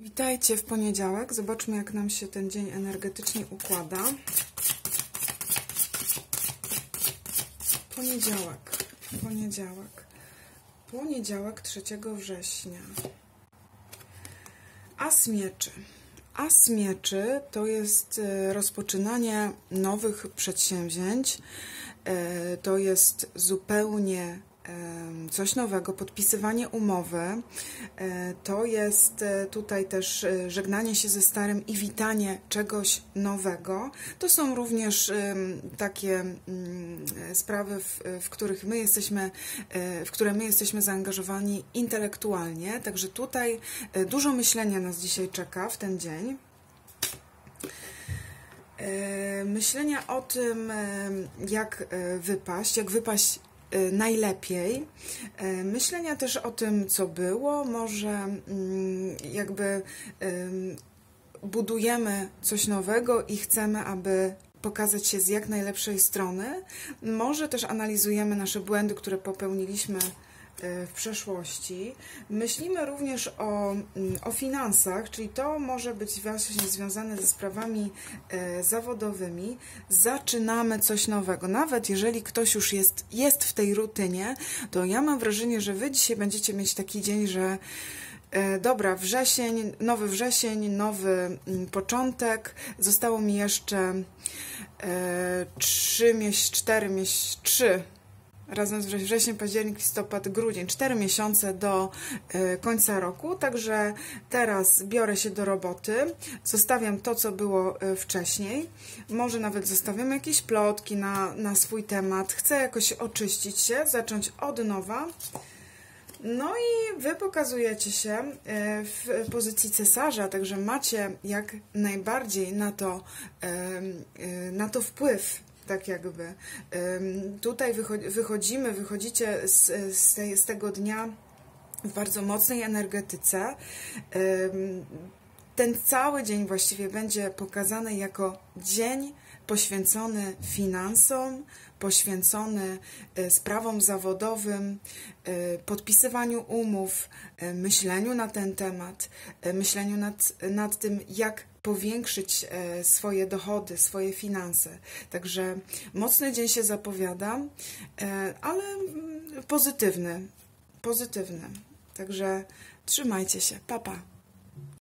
Witajcie w poniedziałek. Zobaczmy, jak nam się ten dzień energetycznie układa. Poniedziałek. Poniedziałek. Poniedziałek 3 września. As mieczy. As mieczy to jest e, rozpoczynanie nowych przedsięwzięć. E, to jest zupełnie coś nowego, podpisywanie umowy. E, to jest e, tutaj też e, żegnanie się ze starym i witanie czegoś nowego. To są również takie mm, sprawy, w, w których my jesteśmy, w które my jesteśmy zaangażowani intelektualnie. Także tutaj dużo myślenia nas dzisiaj czeka w ten dzień myślenia o tym, jak wypaść, jak wypaść najlepiej. Y, myślenia też o tym, co było, może mm, jakby budujemy coś nowego i chcemy, aby pokazać się z jak najlepszej strony. Może też analizujemy nasze błędy, które popełniliśmy w przeszłości. Myślimy również o, mm, o finansach, czyli to może być właśnie związane ze sprawami e, zawodowymi. Zaczynamy coś nowego. Nawet jeżeli ktoś już jest, jest w tej rutynie, to ja mam wrażenie, że Wy dzisiaj będziecie mieć taki dzień, że e, Dobra, wrzesień, nowy wrzesień, nowy mm, początek. Zostało mi jeszcze trzy miesiące, cztery miesiące, trzy razem z wrześniem, październik, listopad, grudzień, cztery miesiące do e, końca roku, także teraz biorę się do roboty, zostawiam to, co było e, wcześniej, może nawet zostawiam jakieś plotki na, na swój temat, chcę jakoś oczyścić się, zacząć od nowa. No i Wy pokazujecie się e, w pozycji cesarza, także macie jak najbardziej na to, na to wpływ tak jakby. Tutaj wychodzimy, wychodzicie z, z, tej, z tego dnia w bardzo mocnej energetyce. Ten cały dzień właściwie będzie pokazany jako dzień poświęcony finansom, poświęcony e, sprawom zawodowym, e, podpisywaniu umów, e, myśleniu na ten temat, myśleniu nad, nad tym, jak powiększyć swoje dochody, swoje finanse. Także mocny dzień się zapowiada, ale mm, pozytywny, pozytywny. Także trzymajcie się. Papa. Pa.